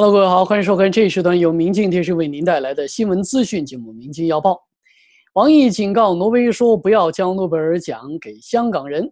Hello，各位好，欢迎收看这一时段由明镜电视为您带来的新闻资讯节目《明镜要报》。王毅警告挪威说，不要将诺贝尔奖给香港人。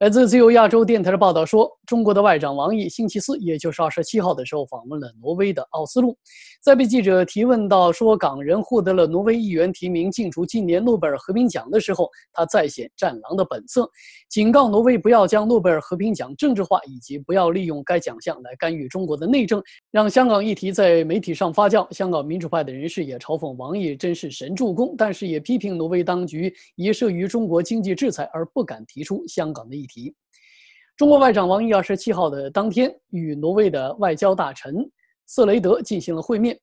来自自由亚洲电台的报道说，中国的外长王毅星期四，也就是二十七号的时候，访问了挪威的奥斯陆。在被记者提问到说港人获得了挪威议员提名竞逐今年诺贝尔和平奖的时候，他再显战狼的本色，警告挪威不要将诺贝尔和平奖政治化，以及不要利用该奖项来干预中国的内政，让香港议题在媒体上发酵。香港民主派的人士也嘲讽王毅真是神助攻，但是也批评挪威当局疑涉于中国经济制裁而不敢提出香港的议。题，中国外长王毅二十七号的当天与挪威的外交大臣瑟雷德进行了会面。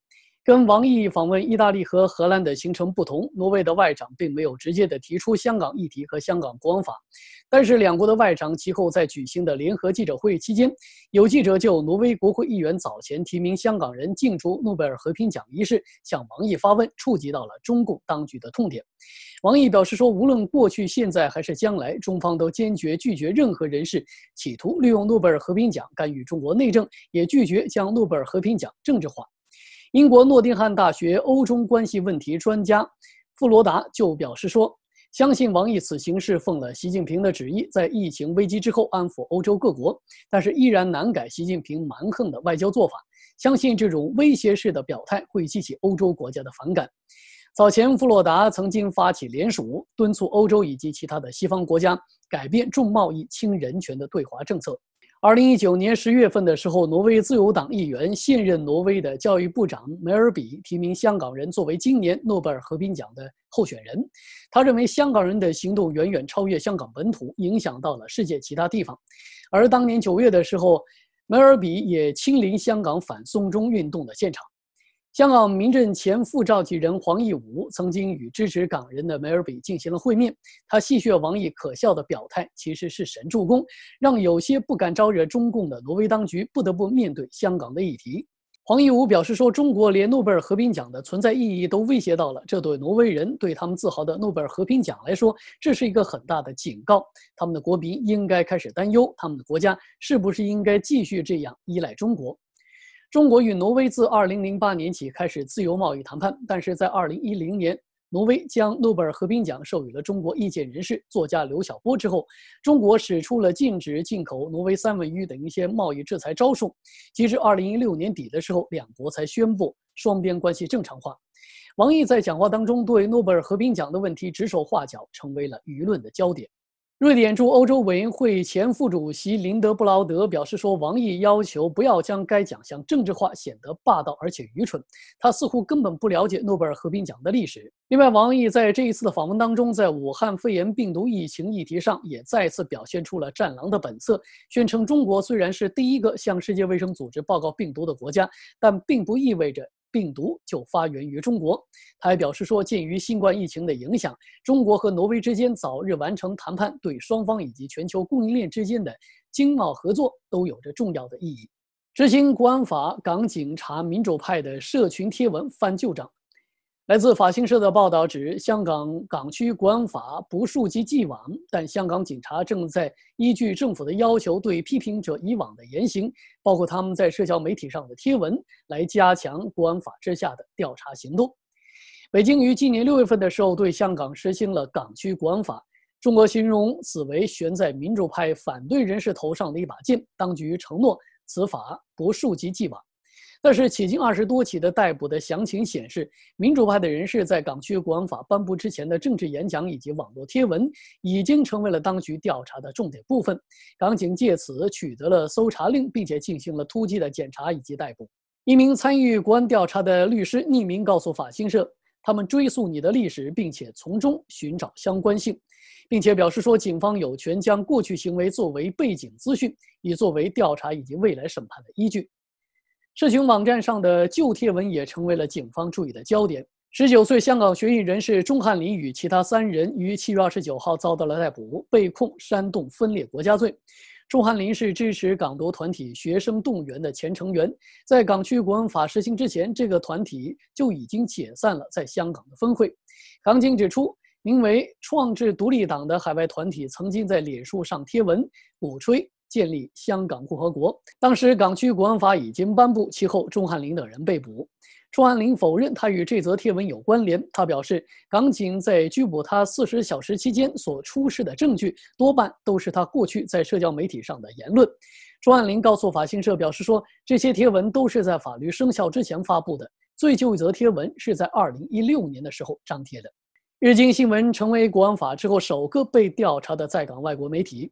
跟王毅访问意大利和荷兰的行程不同，挪威的外长并没有直接的提出香港议题和香港国安法。但是，两国的外长其后在举行的联合记者会期间，有记者就挪威国会议员早前提名香港人竞逐诺贝尔和平奖一事向王毅发问，触及到了中共当局的痛点。王毅表示说，无论过去、现在还是将来，中方都坚决拒绝任何人士企图利用诺贝尔和平奖干预中国内政，也拒绝将诺贝尔和平奖政治化。英国诺丁汉大学欧中关系问题专家弗罗达就表示说：“相信王毅此行是奉了习近平的旨意，在疫情危机之后安抚欧洲各国，但是依然难改习近平蛮横的外交做法。相信这种威胁式的表态会激起欧洲国家的反感。”早前，弗洛达曾经发起联署，敦促欧洲以及其他的西方国家改变重贸易轻人权的对华政策。二零一九年十月份的时候，挪威自由党议员、现任挪威的教育部长梅尔比提名香港人作为今年诺贝尔和平奖的候选人。他认为香港人的行动远远超越香港本土，影响到了世界其他地方。而当年九月的时候，梅尔比也亲临香港反送中运动的现场。香港民政前副召集人黄义武曾经与支持港人的梅尔比进行了会面，他戏谑王毅可笑的表态其实是神助攻，让有些不敢招惹中共的挪威当局不得不面对香港的议题。黄义武表示说，中国连诺贝尔和平奖的存在意义都威胁到了，这对挪威人对他们自豪的诺贝尔和平奖来说，这是一个很大的警告。他们的国民应该开始担忧，他们的国家是不是应该继续这样依赖中国。中国与挪威自2008年起开始自由贸易谈判，但是在2010年，挪威将诺贝尔和平奖授予了中国意见人士、作家刘晓波之后，中国使出了禁止进口挪威三文鱼等一些贸易制裁招数。截至2016年底的时候，两国才宣布双边关系正常化。王毅在讲话当中对诺贝尔和平奖的问题指手画脚，成为了舆论的焦点。瑞典驻欧洲委员会前副主席林德布劳德表示说：“王毅要求不要将该奖项政治化，显得霸道而且愚蠢。他似乎根本不了解诺贝尔和平奖的历史。”另外，王毅在这一次的访问当中，在武汉肺炎病毒疫情议题上也再次表现出了战狼的本色，宣称中国虽然是第一个向世界卫生组织报告病毒的国家，但并不意味着。病毒就发源于中国。他还表示说，鉴于新冠疫情的影响，中国和挪威之间早日完成谈判，对双方以及全球供应链之间的经贸合作都有着重要的意义。执行国安法港警察民主派的社群贴文翻旧账。来自法新社的报道指，香港港区国安法不溯及既往，但香港警察正在依据政府的要求，对批评者以往的言行，包括他们在社交媒体上的贴文，来加强国安法之下的调查行动。北京于今年六月份的时候对香港实行了港区国安法，中国形容此为悬在民主派反对人士头上的一把剑。当局承诺此法不溯及既往。但是，迄今二十多起的逮捕的详情显示，民主派的人士在港区国安法颁布之前的政治演讲以及网络贴文，已经成为了当局调查的重点部分。港警借此取得了搜查令，并且进行了突击的检查以及逮捕。一名参与国安调查的律师匿名告诉法新社，他们追溯你的历史，并且从中寻找相关性，并且表示说，警方有权将过去行为作为背景资讯，以作为调查以及未来审判的依据。社群网站上的旧贴文也成为了警方注意的焦点。十九岁香港学运人士钟汉林与其他三人于七月二十九号遭到了逮捕，被控煽动分裂国家罪。钟汉林是支持港独团体学生动员的前成员，在港区国安法实行之前，这个团体就已经解散了在香港的分会。港警指出，名为“创制独立党”的海外团体曾经在脸书上贴文鼓吹。建立香港共和国。当时港区国安法已经颁布，其后钟汉林等人被捕。钟汉林否认他与这则贴文有关联。他表示，港警在拘捕他四十小时期间所出示的证据，多半都是他过去在社交媒体上的言论。钟汉林告诉法新社，表示说，这些贴文都是在法律生效之前发布的。最旧一则贴文是在二零一六年的时候张贴的。日经新闻成为国安法之后首个被调查的在港外国媒体。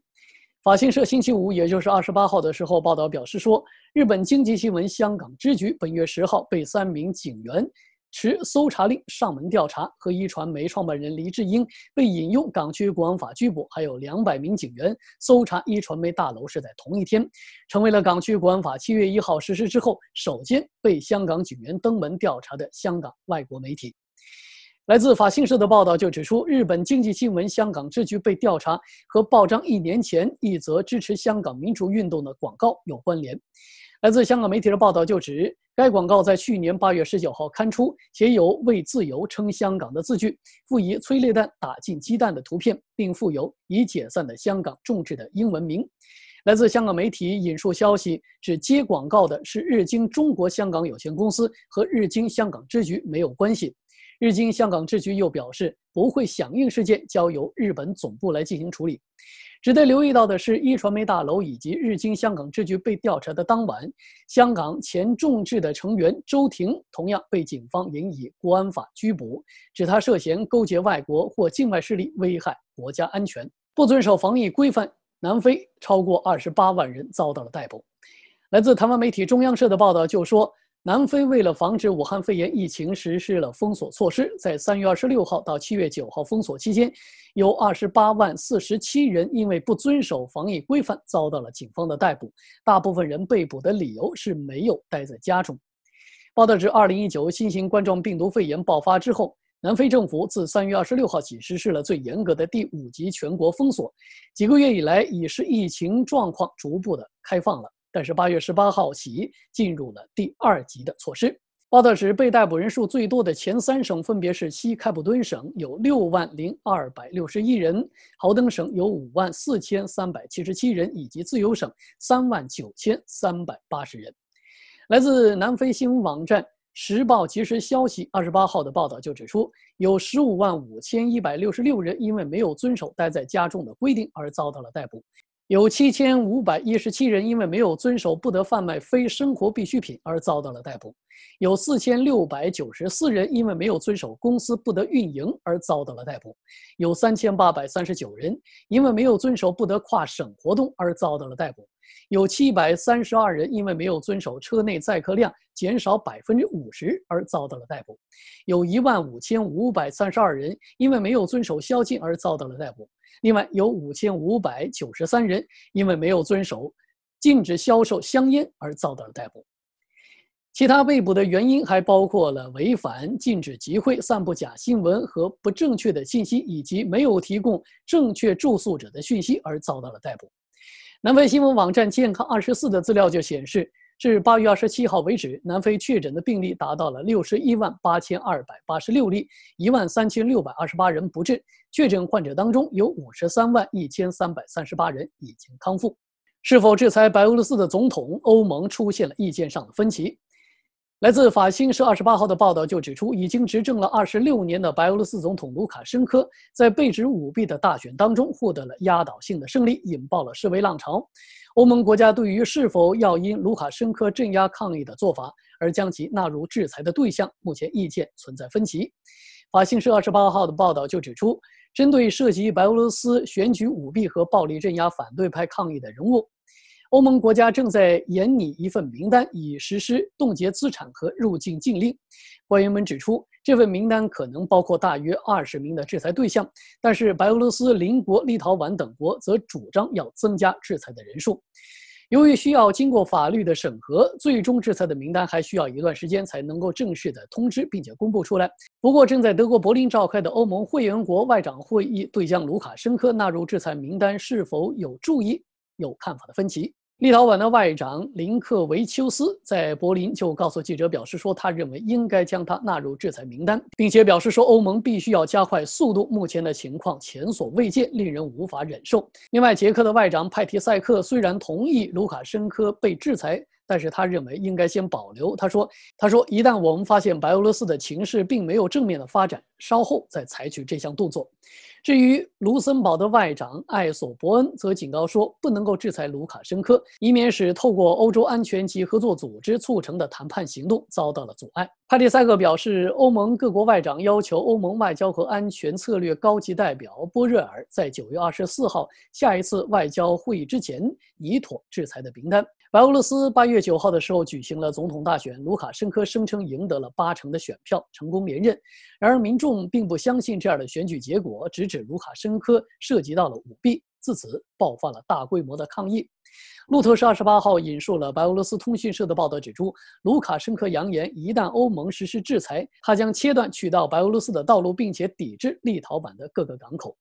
法新社星期五，也就是二十八号的时候报道表示说，日本经济新闻香港支局本月十号被三名警员持搜查令上门调查，和一传媒创办人黎智英被引用港区国安法拘捕，还有两百名警员搜查一传媒大楼是在同一天，成为了港区国安法七月一号实施之后首间被香港警员登门调查的香港外国媒体。来自法新社的报道就指出，日本经济新闻香港支局被调查和报章一年前一则支持香港民主运动的广告有关联。来自香港媒体的报道就指，该广告在去年八月十九号刊出，写有“为自由撑香港”的字句，附以催泪弹打进鸡蛋的图片，并附有已解散的香港众志的英文名。来自香港媒体引述消息，指接广告的是日经中国香港有限公司，和日经香港支局没有关系。日经香港支局又表示，不会响应事件，交由日本总部来进行处理。值得留意到的是，一传媒大楼以及日经香港支局被调查的当晚，香港前众志的成员周庭同样被警方引以国安法拘捕，指他涉嫌勾结外国或境外势力危害国家安全，不遵守防疫规范。南非超过二十八万人遭到了逮捕。来自台湾媒体中央社的报道就说。南非为了防止武汉肺炎疫情，实施了封锁措施。在三月二十六号到七月九号封锁期间，有二十八万四十七人因为不遵守防疫规范遭到了警方的逮捕。大部分人被捕的理由是没有待在家中。报道指，二零一九新型冠状病毒肺炎爆发之后，南非政府自三月二十六号起实施了最严格的第五级全国封锁。几个月以来，已是疫情状况逐步的开放了。但是八月十八号起进入了第二级的措施。报道指，被逮捕人数最多的前三省分别是西开普敦省有六万零二百六十一人，豪登省有五万四千三百七十七人，以及自由省三万九千三百八十人。来自南非新闻网站《时报即时消息》二十八号的报道就指出，有十五万五千一百六十六人因为没有遵守待在家中的规定而遭到了逮捕。有七千五百一十七人因为没有遵守不得贩卖非生活必需品而遭到了逮捕，有四千六百九十四人因为没有遵守公司不得运营而遭到了逮捕，有三千八百三十九人因为没有遵守不得跨省活动而遭到了逮捕，有七百三十二人因为没有遵守车内载客量减少百分之五十而遭到了逮捕，有一万五千五百三十二人因为没有遵守宵禁而遭到了逮捕。另外有五千五百九十三人因为没有遵守禁止销售香烟而遭到了逮捕，其他被捕的原因还包括了违反禁止集会、散布假新闻和不正确的信息，以及没有提供正确住宿者的讯息而遭到了逮捕。南非新闻网站健康二十四的资料就显示。至八月二十七号为止，南非确诊的病例达到了六十一万八千二百八十六例，一万三千六百二十八人不治。确诊患者当中有五十三万一千三百三十八人已经康复。是否制裁白俄罗斯的总统？欧盟出现了意见上的分歧。来自法新社二十八号的报道就指出，已经执政了二十六年的白俄罗斯总统卢卡申科在被指舞弊的大选当中获得了压倒性的胜利，引爆了示威浪潮。欧盟国家对于是否要因卢卡申科镇压抗议的做法而将其纳入制裁的对象，目前意见存在分歧。法新社二十八号的报道就指出，针对涉及白俄罗斯选举舞弊和暴力镇压反对派抗议的人物。欧盟国家正在研拟一份名单，以实施冻结资产和入境禁令。官员们指出，这份名单可能包括大约二十名的制裁对象，但是白俄罗斯邻国立陶宛等国则主张要增加制裁的人数。由于需要经过法律的审核，最终制裁的名单还需要一段时间才能够正式的通知并且公布出来。不过，正在德国柏林召开的欧盟会员国外长会议对将卢卡申科纳入制裁名单是否有注意有看法的分歧。立陶宛的外长林克维丘斯在柏林就告诉记者表示说，他认为应该将他纳入制裁名单，并且表示说，欧盟必须要加快速度，目前的情况前所未见，令人无法忍受。另外，捷克的外长派提塞克虽然同意卢卡申科被制裁。但是他认为应该先保留。他说：“他说，一旦我们发现白俄罗斯的情势并没有正面的发展，稍后再采取这项动作。”至于卢森堡的外长艾索伯恩则警告说，不能够制裁卢卡申科，以免使透过欧洲安全及合作组织促成的谈判行动遭到了阻碍。帕蒂塞克表示，欧盟各国外长要求欧盟外交和安全策略高级代表波热尔在九月二十四号下一次外交会议之前拟妥制裁的名单。白俄罗斯八月九号的时候举行了总统大选，卢卡申科声称赢得了八成的选票，成功连任。然而，民众并不相信这样的选举结果，直指卢卡申科涉及到了舞弊，自此爆发了大规模的抗议。路透社二十八号引述了白俄罗斯通讯社的报道，指出卢卡申科扬言，一旦欧盟实施制裁，他将切断去到白俄罗斯的道路，并且抵制立陶宛的各个港口。